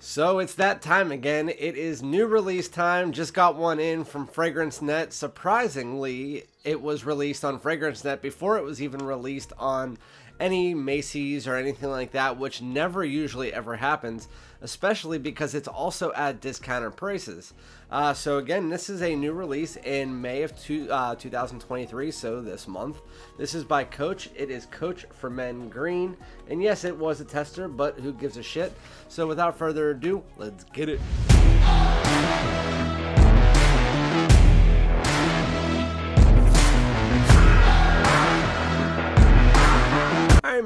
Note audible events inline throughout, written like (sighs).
So it's that time again. It is new release time. Just got one in from Fragrance Net. Surprisingly, it was released on Fragrance Net before it was even released on any Macy's or anything like that, which never usually ever happens, especially because it's also at discounted prices. Uh, so again, this is a new release in May of two, uh, 2023, so this month. This is by Coach. It is Coach for Men Green, and yes, it was a tester, but who gives a shit? So without further ado, let's get it.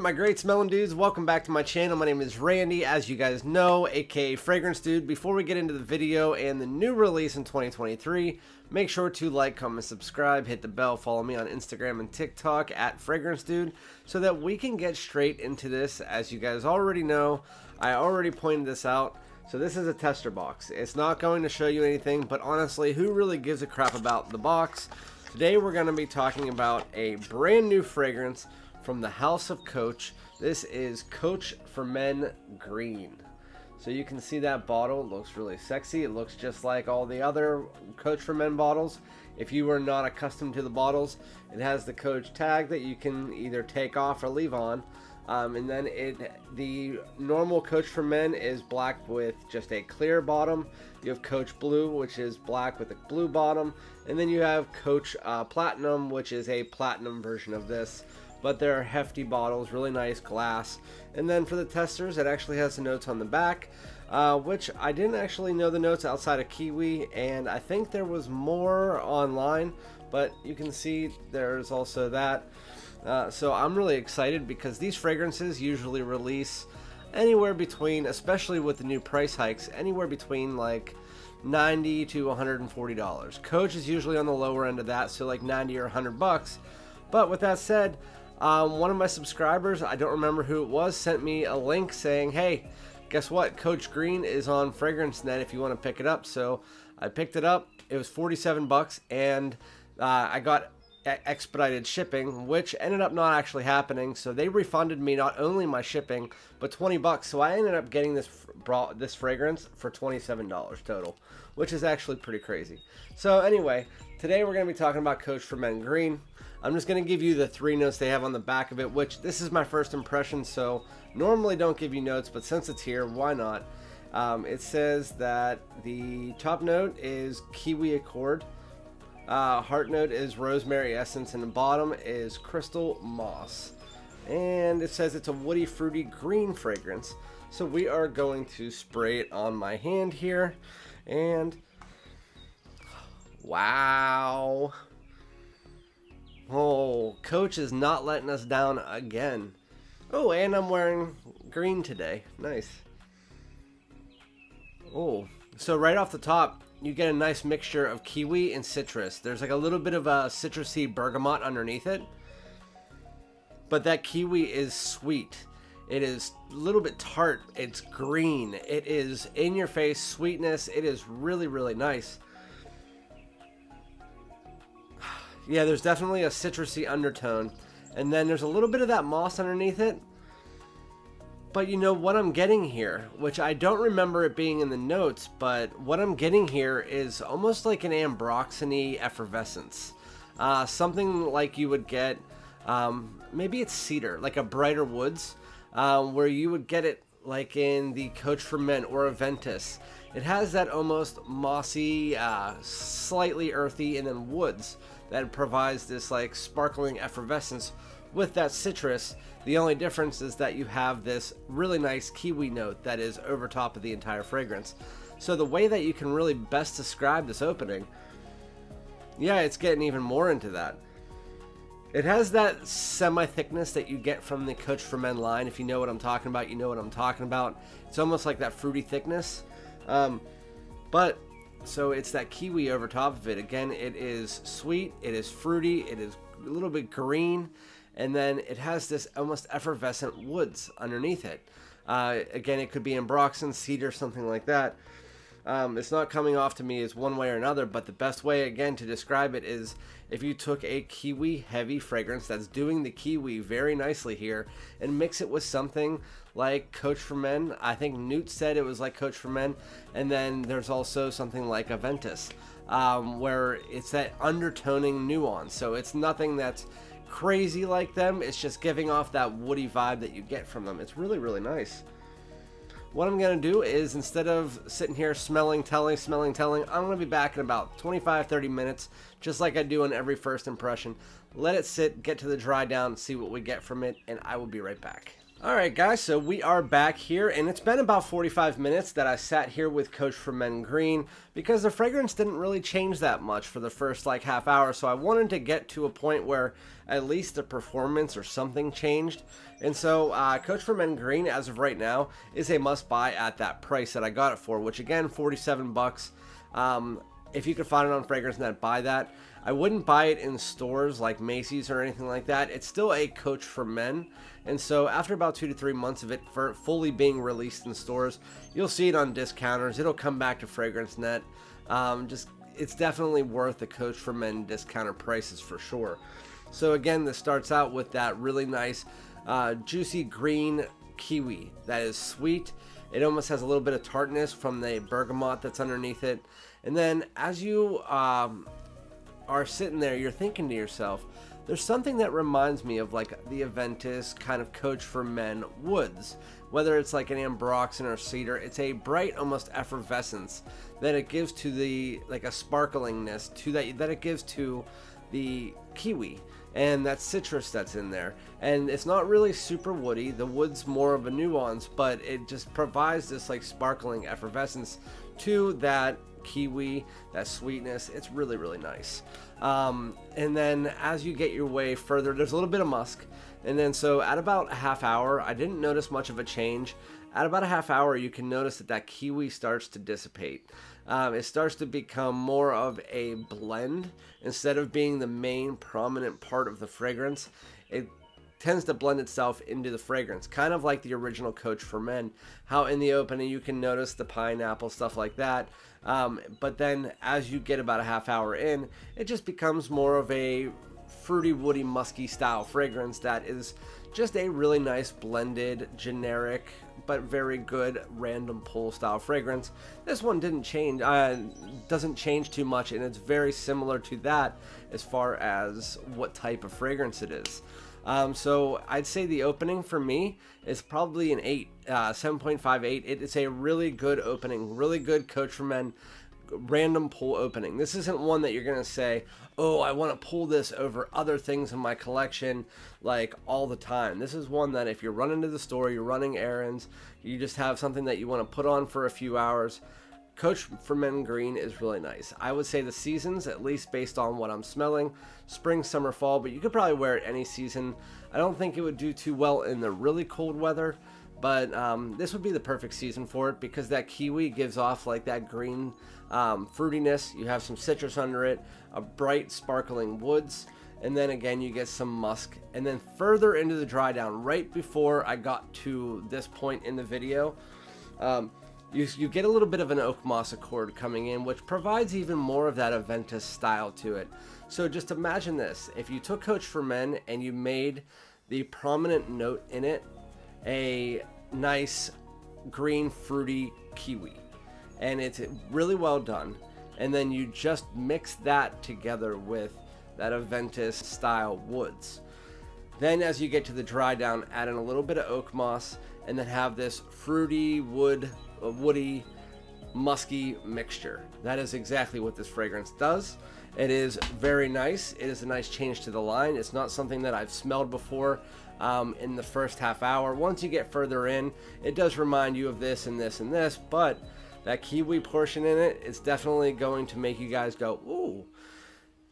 My great smelling dudes, welcome back to my channel. My name is Randy, as you guys know, aka Fragrance Dude. Before we get into the video and the new release in 2023, make sure to like, comment, subscribe, hit the bell, follow me on Instagram and TikTok at Fragrance Dude, so that we can get straight into this. As you guys already know, I already pointed this out. So this is a tester box. It's not going to show you anything, but honestly, who really gives a crap about the box? Today we're going to be talking about a brand new fragrance from the House of Coach. This is Coach for Men Green. So you can see that bottle it looks really sexy. It looks just like all the other Coach for Men bottles. If you are not accustomed to the bottles, it has the Coach tag that you can either take off or leave on. Um, and then it the normal Coach for Men is black with just a clear bottom. You have Coach Blue, which is black with a blue bottom. And then you have Coach uh, Platinum, which is a platinum version of this but they're hefty bottles, really nice glass. And then for the testers, it actually has the notes on the back, uh, which I didn't actually know the notes outside of Kiwi, and I think there was more online, but you can see there's also that. Uh, so I'm really excited because these fragrances usually release anywhere between, especially with the new price hikes, anywhere between like 90 to 140 dollars. Coach is usually on the lower end of that, so like 90 or 100 bucks. But with that said, um, one of my subscribers, I don't remember who it was, sent me a link saying, hey, guess what? Coach Green is on Fragrance Net if you want to pick it up. So I picked it up. It was 47 bucks, and uh, I got expedited shipping, which ended up not actually happening. So they refunded me not only my shipping, but 20 bucks. So I ended up getting this brought this fragrance for $27 total, which is actually pretty crazy. So anyway, today we're going to be talking about Coach for Men Green. I'm just going to give you the three notes they have on the back of it, which this is my first impression, so normally don't give you notes, but since it's here, why not? Um, it says that the top note is Kiwi Accord, uh, heart note is Rosemary Essence, and the bottom is Crystal Moss. And it says it's a woody, fruity, green fragrance. So we are going to spray it on my hand here, and wow. Oh, coach is not letting us down again. Oh, and I'm wearing green today. Nice. Oh, so right off the top, you get a nice mixture of kiwi and citrus. There's like a little bit of a citrusy bergamot underneath it. But that kiwi is sweet. It is a little bit tart. It's green. It is in your face sweetness. It is really, really nice. (sighs) Yeah, there's definitely a citrusy undertone. And then there's a little bit of that moss underneath it. But you know what I'm getting here, which I don't remember it being in the notes, but what I'm getting here is almost like an ambroxany effervescence. Uh, something like you would get, um, maybe it's cedar, like a brighter woods, uh, where you would get it like in the Coach for Men or Aventus. It has that almost mossy, uh, slightly earthy, and then woods that provides this like sparkling effervescence with that citrus. The only difference is that you have this really nice kiwi note that is over top of the entire fragrance. So the way that you can really best describe this opening, yeah, it's getting even more into that. It has that semi-thickness that you get from the Coach for Men line. If you know what I'm talking about, you know what I'm talking about. It's almost like that fruity thickness. Um, but so it's that kiwi over top of it. Again, it is sweet, it is fruity, it is a little bit green, and then it has this almost effervescent woods underneath it. Uh, again, it could be ambroxan, cedar, something like that. Um, it's not coming off to me as one way or another, but the best way, again, to describe it is if you took a kiwi heavy fragrance that's doing the kiwi very nicely here and mix it with something like Coach for Men. I think Newt said it was like Coach for Men. And then there's also something like Aventus, um, where it's that undertoning nuance. So it's nothing that's crazy like them. It's just giving off that woody vibe that you get from them. It's really, really nice. What I'm going to do is instead of sitting here smelling, telling, smelling, telling, I'm going to be back in about 25, 30 minutes, just like I do on every first impression. Let it sit, get to the dry down, see what we get from it, and I will be right back. Alright guys, so we are back here, and it's been about 45 minutes that I sat here with Coach for Men Green, because the fragrance didn't really change that much for the first like half hour, so I wanted to get to a point where at least the performance or something changed. And so uh, Coach for Men Green, as of right now, is a must buy at that price that I got it for, which again, 47 bucks. Um, if you could find it on FragranceNet, buy that. I wouldn't buy it in stores like Macy's or anything like that. It's still a Coach for Men. And so after about two to three months of it fully being released in stores, you'll see it on discounters. It'll come back to FragranceNet. Um, just it's definitely worth the Coach for Men discounter prices for sure. So again, this starts out with that really nice uh, juicy green kiwi that is sweet. It almost has a little bit of tartness from the bergamot that's underneath it. And then as you um, are sitting there, you're thinking to yourself, there's something that reminds me of like the Aventus kind of coach for men woods. Whether it's like an ambroxan or cedar, it's a bright, almost effervescence that it gives to the like a sparklingness to that that it gives to the kiwi and that citrus that's in there. And it's not really super woody. The wood's more of a nuance, but it just provides this like sparkling effervescence to that kiwi, that sweetness. It's really, really nice. Um, and then as you get your way further, there's a little bit of musk. And then so at about a half hour, I didn't notice much of a change. At about a half hour, you can notice that that kiwi starts to dissipate. Um, it starts to become more of a blend instead of being the main prominent part of the fragrance. It tends to blend itself into the fragrance, kind of like the original Coach for Men. How in the opening you can notice the pineapple, stuff like that. Um, but then as you get about a half hour in, it just becomes more of a fruity, woody, musky style fragrance that is just a really nice blended, generic, but very good random pull style fragrance. This one didn't change, uh, doesn't change too much, and it's very similar to that as far as what type of fragrance it is. Um, so I'd say the opening for me is probably an 8, uh, 7.58. It is a really good opening, really good Coach for Men random pull opening. This isn't one that you're going to say, oh, I want to pull this over other things in my collection like all the time. This is one that if you're running to the store, you're running errands, you just have something that you want to put on for a few hours, Coach for Men Green is really nice. I would say the seasons, at least based on what I'm smelling, spring, summer, fall, but you could probably wear it any season. I don't think it would do too well in the really cold weather, but um, this would be the perfect season for it because that kiwi gives off like that green um, fruitiness. You have some citrus under it, a bright, sparkling woods, and then again you get some musk. And then further into the dry down, right before I got to this point in the video, um, you, you get a little bit of an oak moss accord coming in, which provides even more of that Aventus style to it. So just imagine this. If you took Coach for Men and you made the prominent note in it a nice green fruity kiwi and it's really well done and then you just mix that together with that Aventus style woods then as you get to the dry down add in a little bit of oak moss and then have this fruity wood a woody, musky mixture. That is exactly what this fragrance does. It is very nice. It is a nice change to the line. It's not something that I've smelled before um, in the first half hour. Once you get further in, it does remind you of this and this and this, but that kiwi portion in it is definitely going to make you guys go, ooh,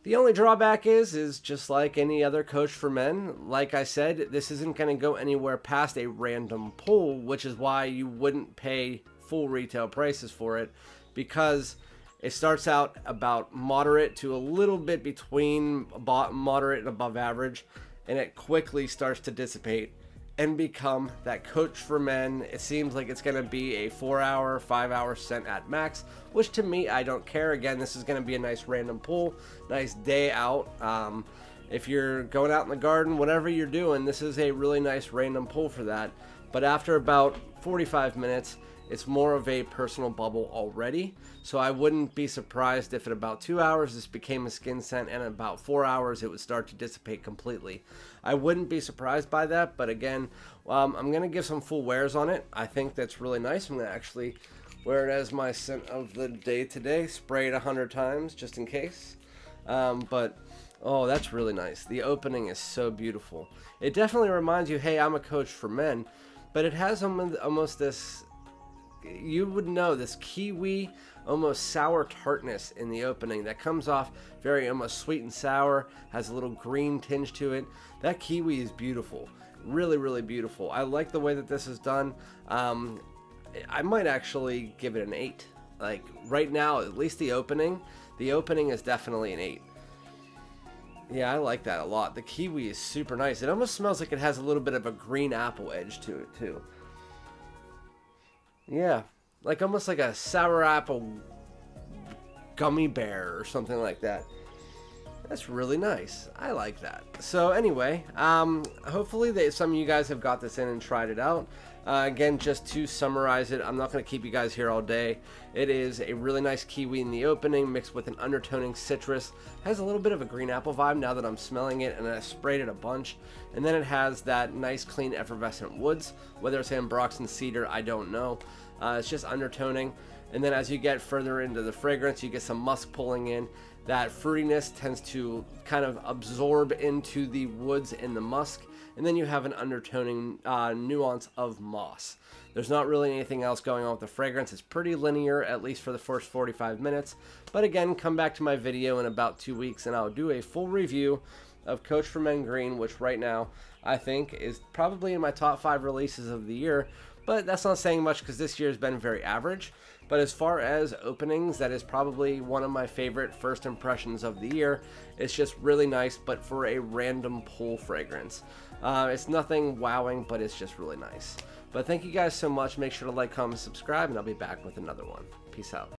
the only drawback is, is just like any other coach for men, like I said, this isn't going to go anywhere past a random pull, which is why you wouldn't pay full retail prices for it because it starts out about moderate to a little bit between moderate and above average, and it quickly starts to dissipate and become that coach for men. It seems like it's going to be a four hour, five hour scent at max, which to me, I don't care. Again, this is going to be a nice random pull, nice day out. Um, if you're going out in the garden, whatever you're doing, this is a really nice random pull for that. But after about 45 minutes, it's more of a personal bubble already. So I wouldn't be surprised if in about two hours this became a skin scent and in about four hours it would start to dissipate completely. I wouldn't be surprised by that, but again, um, I'm going to give some full wears on it. I think that's really nice. I'm going to actually wear it as my scent of the day today. Spray it a hundred times just in case. Um, but oh, that's really nice. The opening is so beautiful. It definitely reminds you, hey, I'm a coach for men, but it has almost this you would know this kiwi almost sour tartness in the opening that comes off very almost sweet and sour has a little green tinge to it that kiwi is beautiful really really beautiful i like the way that this is done um, i might actually give it an 8 like right now at least the opening the opening is definitely an 8 yeah, I like that a lot. The kiwi is super nice. It almost smells like it has a little bit of a green apple edge to it, too. Yeah, like almost like a sour apple gummy bear or something like that. That's really nice. I like that. So anyway, um, hopefully they, some of you guys have got this in and tried it out. Uh, again, just to summarize it, I'm not going to keep you guys here all day. It is a really nice kiwi in the opening mixed with an undertoning citrus. Has a little bit of a green apple vibe now that I'm smelling it and I sprayed it a bunch. And then it has that nice clean effervescent woods. Whether it's Ambroxan cedar, I don't know. Uh, it's just undertoning. And then as you get further into the fragrance, you get some musk pulling in. That fruitiness tends to kind of absorb into the woods and the musk and then you have an undertoning uh, nuance of moss. There's not really anything else going on with the fragrance. It's pretty linear, at least for the first 45 minutes. But again, come back to my video in about two weeks and I'll do a full review of Coach for Men Green, which right now I think is probably in my top five releases of the year. But that's not saying much because this year has been very average. But as far as openings, that is probably one of my favorite first impressions of the year. It's just really nice, but for a random pull fragrance. Uh, it's nothing wowing, but it's just really nice. But thank you guys so much. Make sure to like, comment, subscribe, and I'll be back with another one. Peace out.